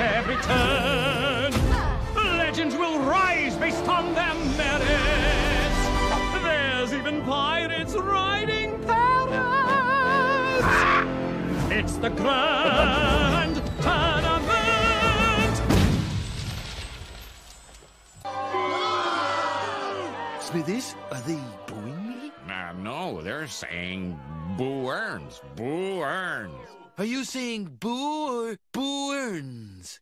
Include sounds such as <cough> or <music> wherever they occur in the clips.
every turn. Legends will rise based on their merits. There's even pirates riding parrots. It's the grand tournament. Smithers, are they booing me? Uh, no, they're saying Boo Earns. Boo Earns. Are you saying boo or boo earns?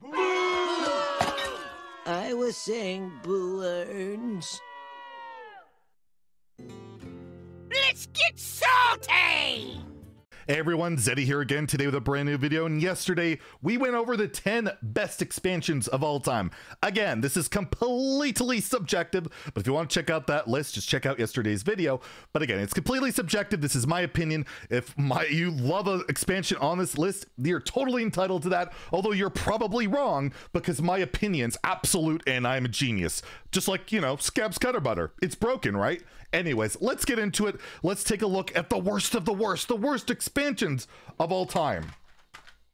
I was saying Boo Earns. Let's get salty! Hey everyone, Zeddy here again today with a brand new video. And yesterday we went over the 10 best expansions of all time. Again, this is completely subjective, but if you want to check out that list, just check out yesterday's video. But again, it's completely subjective. This is my opinion. If my you love an expansion on this list, you're totally entitled to that. Although you're probably wrong because my opinion's absolute and I'm a genius. Just like, you know, Scabbs Cutterbutter. It's broken, right? Anyways, let's get into it. Let's take a look at the worst of the worst, the worst expansions of all time.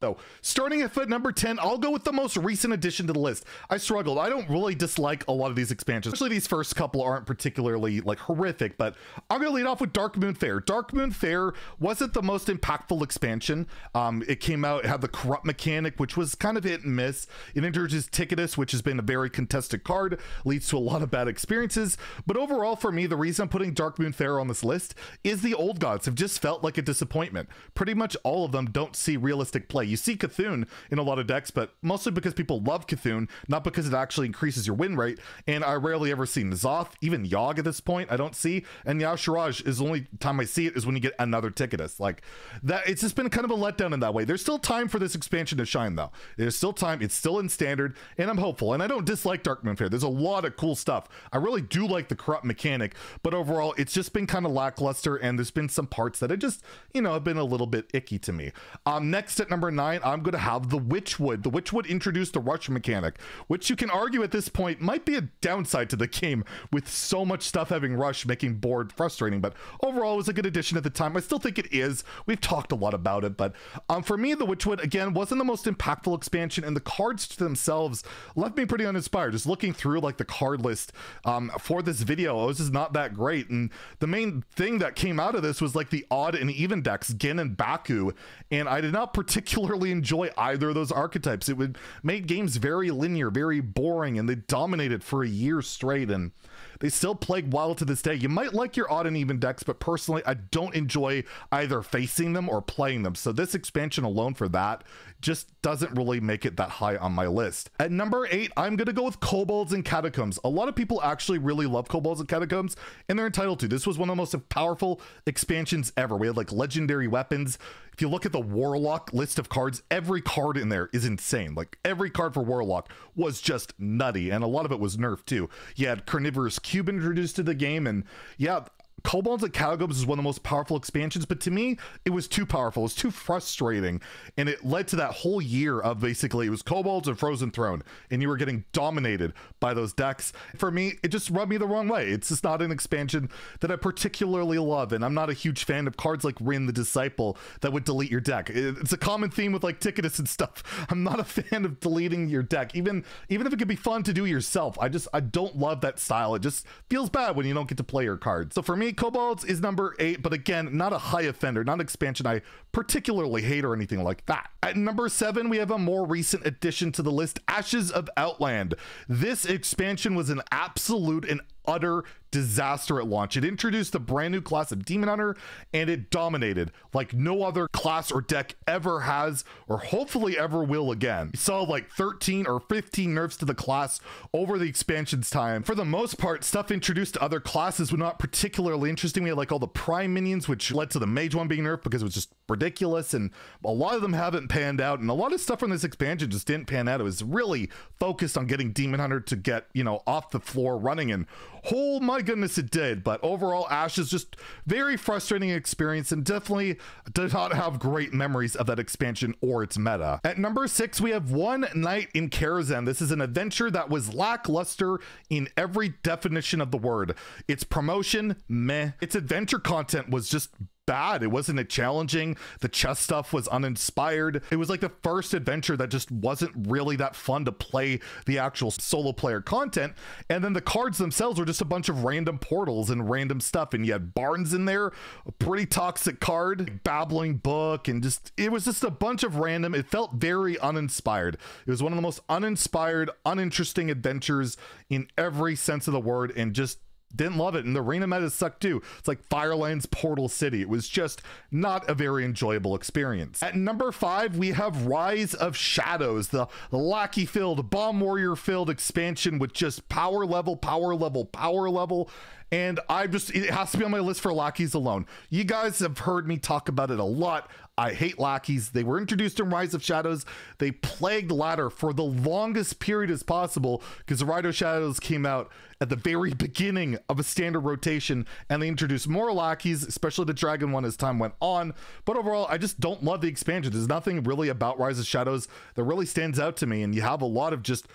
So, starting at foot number 10, I'll go with the most recent addition to the list. I struggled. I don't really dislike a lot of these expansions, especially these first couple aren't particularly like horrific, but I'm going to lead off with Darkmoon Faire. Dark Moon Fair wasn't the most impactful expansion. Um, it came out, it had the corrupt mechanic, which was kind of hit and miss. It introduced Ticketus, which has been a very contested card, leads to a lot of bad experiences. But overall, for me, the reason I'm putting Darkmoon Faire on this list is the old gods have just felt like a disappointment. Pretty much all of them don't see realistic play. You see C'Thun in a lot of decks, but mostly because people love C'Thun, not because it actually increases your win rate. And I rarely ever see N'Zoth, even Yogg at this point, I don't see. And Y'Shaarj is the only time I see it is when you get another Ticketus. Like that, it's just been kind of a letdown in that way. There's still time for this expansion to shine, though. There's still time. It's still in standard, and I'm hopeful. And I don't dislike Darkmoon Faire. There's a lot of cool stuff. I really do like the corrupt mechanic, but overall, it's just been kind of lackluster, and there's been some parts that I just, you know, have been a little bit icky to me. Um, next at number I'm going to have the Witchwood. The Witchwood introduced the rush mechanic, which you can argue at this point might be a downside to the game with so much stuff having rush making board frustrating. But overall, it was a good addition at the time. I still think it is. We've talked a lot about it, but um, for me, the Witchwood again wasn't the most impactful expansion, and the cards to themselves left me pretty uninspired. Just looking through like the card list um, for this video, it was just not that great. And the main thing that came out of this was like the odd and even decks, Genn and Baku, and I did not particularly enjoy either of those archetypes. It would make games very linear, very boring, and they dominated for a year straight. And they still plague wild to this day. You might like your odd and even decks, but personally, I don't enjoy either facing them or playing them. So this expansion alone for that just doesn't really make it that high on my list. At number eight, I'm gonna go with Kobolds and Catacombs. A lot of people actually really love Kobolds and Catacombs, and they're entitled to. This was one of the most powerful expansions ever. We had like legendary weapons. If you look at the Warlock list of cards, every card in there is insane. Like every card for Warlock was just nutty, and a lot of it was nerfed too. You had Carnivorous Cube introduced to the game, and yeah, Kobolds and Catacombs is one of the most powerful expansions, but to me, it was too powerful. It was too frustrating. And it led to that whole year of basically it was Kobolds and Frozen Throne, and you were getting dominated by those decks. For me, it just rubbed me the wrong way. It's just not an expansion that I particularly love. And I'm not a huge fan of cards like Rin the Disciple that would delete your deck. It's a common theme with like Ticketus and stuff. <laughs> I'm not a fan of deleting your deck, even even if it could be fun to do yourself. I just I don't love that style. It just feels bad when you don't get to play your cards. So for me, Kobolds is number eight, but again, not a high offender, not an expansion I particularly hate or anything like that. At number seven, we have a more recent addition to the list, Ashes of Outland. This expansion was an absolute and utter disaster at launch. It introduced a brand new class of Demon Hunter and it dominated like no other class or deck ever has or hopefully ever will again. We saw like 13 or 15 nerfs to the class over the expansion's time. For the most part, stuff introduced to other classes was not particularly interesting. We had like all the prime minions, which led to the mage one being nerfed because it was just ridiculous. And a lot of them haven't panned out. And a lot of stuff from this expansion just didn't pan out. It was really focused on getting Demon Hunter to get, you know, off the floor running and Oh my goodness, it did. But overall, Ash is just very frustrating experience and definitely did not have great memories of that expansion or its meta. At number six, we have One Night in Karazhan. This is an adventure that was lackluster in every definition of the word. Its promotion, meh. Its adventure content was just bad. It wasn't a challenging. The chess stuff was uninspired. It was like the first adventure that just wasn't really that fun to play the actual solo player content. And then the cards themselves were just a bunch of random portals and random stuff. And you had Barnes in there, a pretty toxic card, babbling book, and just it was just a bunch of random. It felt very uninspired. It was one of the most uninspired, uninteresting adventures in every sense of the word, and just didn't love it. And the arena meta sucked too. It's like firelands portal city. It was just not a very enjoyable experience. At number five we have rise of shadows the, lackey filled bomb warrior filled expansion with just power level power level power level and I just it has to be on my list for lackeys alone. You guys have heard me talk about it a lot. I hate lackeys. They were introduced in Rise of Shadows. They plagued ladder for the longest period as possible because Rise of Shadows came out at the very beginning of a standard rotation and they introduced more lackeys, especially the dragon one as time went on. But overall, I just don't love the expansion. There's nothing really about Rise of Shadows that really stands out to me. And you have a lot of just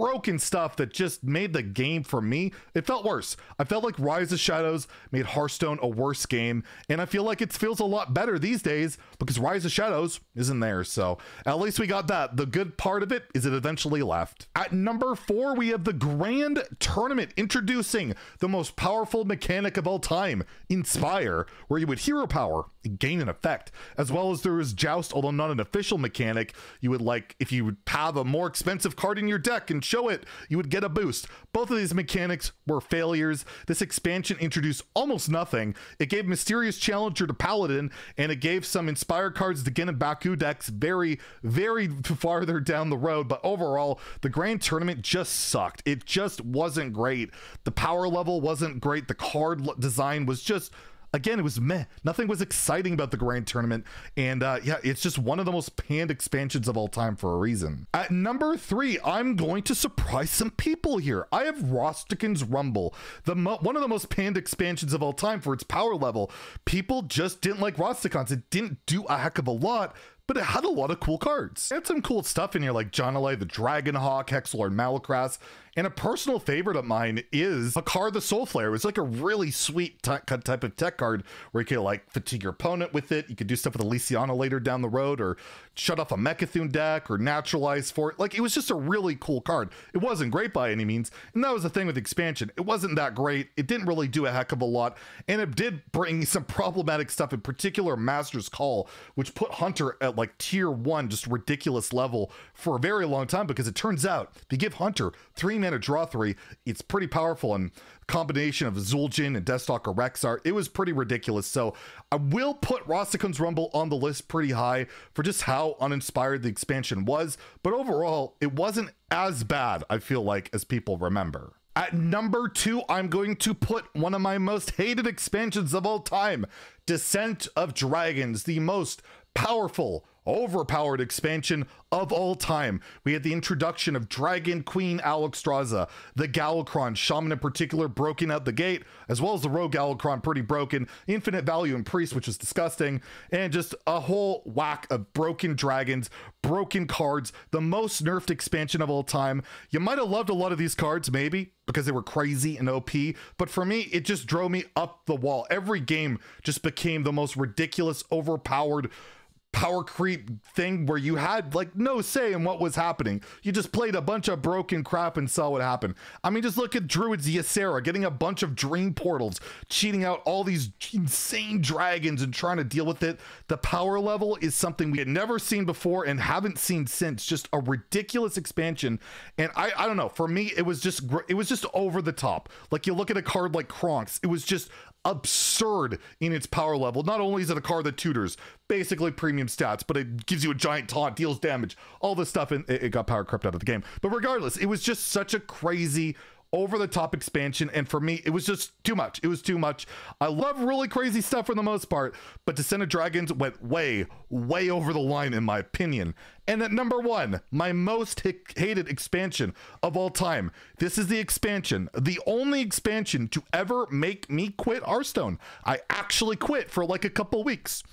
broken stuff that just made the game for me. It felt worse. I felt like Rise of Shadows made Hearthstone a worse game, and I feel like it feels a lot better these days because Rise of Shadows isn't there. So at least we got that. The good part of it is it eventually left. At number four, we have the Grand Tournament introducing the most powerful mechanic of all time, Inspire, where you would hero power gain an effect, as well as there is Joust, although not an official mechanic. You would like if you would have a more expensive card in your deck and show it, you would get a boost. Both of these mechanics were failures. This expansion introduced almost nothing. It gave Mysterious Challenger to Paladin, and it gave some inspired cards to Genn and Baku decks very, very <laughs> farther down the road. But overall, the Grand Tournament just sucked. It just wasn't great. The power level wasn't great. The card design was just again, it was meh. Nothing was exciting about the Grand Tournament. And uh, yeah, it's just one of the most panned expansions of all time for a reason. At number three, I'm going to surprise some people here. I have Rastakhan's Rumble, the one of the most panned expansions of all time for its power level. People just didn't like Rastakhan's. It didn't do a heck of a lot, but it had a lot of cool cards. It had some cool stuff in here like Jan'alai the Dragonhawk, Hex Lord Malacrass, and a personal favorite of mine is a card, the Soul Flare. It was like a really sweet type of tech card where you could like fatigue your opponent with it. You could do stuff with Elysiana later down the road or shut off a Mecha'thun deck or naturalize for it. Like it was just a really cool card. It wasn't great by any means. And that was the thing with expansion. It wasn't that great. It didn't really do a heck of a lot. And it did bring <laughs> some problematic stuff, in particular Master's Call, which put Hunter at like tier one, just ridiculous level for a very long time because it turns out if you give Hunter three mana draw three, it's pretty powerful. And combination of Zul'jin and Deathstalker Rexxar, it was pretty ridiculous. So I will put Rastakhan's Rumble on the list pretty high for just how uninspired the expansion was. But overall, it wasn't as bad, I feel like, as people remember. At number two, I'm going to put one of my most hated expansions of all time Descent of Dragons, the most powerful, overpowered expansion of all time. We had the introduction of Dragon Queen Alexstrasza, the Galakrond Shaman in particular broken out the gate, as well as the Rogue Galakrond pretty broken, infinite value in Priest, which was disgusting, and just a whole whack of broken dragons, broken cards, the most nerfed expansion of all time. You might have loved a lot of these cards, maybe, because they were crazy and OP, but for me, it just drove me up the wall. Every game just became the most ridiculous, overpowered power creep thing where you had like no say in what was happening. You just played a bunch of broken crap and saw what happened. I mean, just look at Druid's Ysera getting a bunch of dream portals, cheating out all these insane dragons and trying to deal with it. The power level is something we had never seen before and haven't seen since. Just a ridiculous expansion. And I, I don't know. For me, it was just it was just over the top. Like you look at a card like Kronx, it was just absurd in its power level. Not only is it a card that tutors basically premium stats, but it gives you a giant taunt, deals damage, all this stuff, and it got power crept out of the game. But regardless, it was just such a crazy over the top expansion. And for me, it was just too much. It was too much. I love really crazy stuff for the most part, but Descent of Dragons went way, way over the line, in my opinion. And at number one, my most hated expansion of all time. This is the expansion, the only expansion to ever make me quit Hearthstone. I actually quit for like a couple weeks.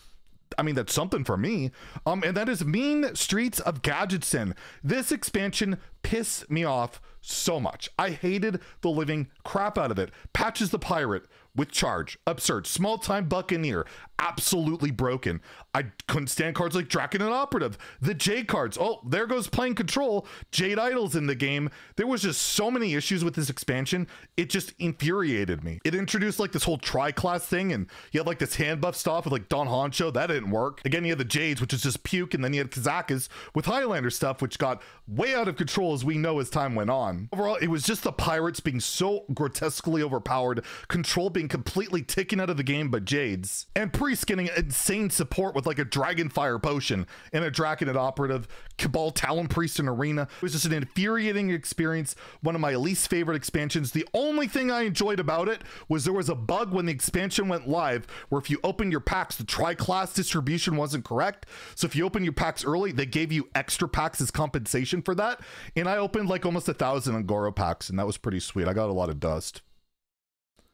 I mean, that's something for me. Um, and that is Mean Streets of Gadgetzan. This expansion pissed me off so much. I hated the living crap out of it. Patches the Pirate with charge, absurd. Small time Buccaneer, absolutely broken. I couldn't stand cards like Drakonid Operative. The J cards, oh, there goes playing control. Jade Idol's in the game. There was just so many issues with this expansion. It just infuriated me. It introduced like this whole tri-class thing, and you had like this hand buff stuff with like Don Han'Cho. That didn't work. Again, you had the Jades, which is just puke, and then you had Kazakus with Highlander stuff, which got way out of control as we know as time went on. Overall, it was just the pirates being so grotesquely overpowered, control being completely taken out of the game by Jades, and Priest getting insane support with like a Dragonfire potion and a Drakonid operative, Kabal Talonpriest in Arena. It was just an infuriating experience, one of my least favorite expansions. The only thing I enjoyed about it was there was a bug when the expansion went live where if you opened your packs, the tri-class distribution wasn't correct. So if you open your packs early, they gave you extra packs as compensation for that. And I opened like almost a thousand Un'Goro packs, and that was pretty sweet. I got a lot of dust.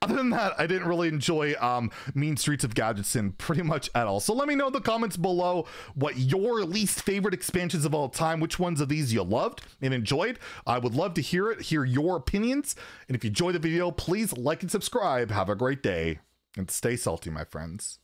Other than that, I didn't really enjoy um, Mean Streets of Gadgetzan pretty much at all. So let me know in the comments below what your least favorite expansions of all time, which ones of these you loved and enjoyed. I would love to hear it, hear your opinions. And if you enjoyed the video, please like and subscribe. Have a great day and stay salty, my friends.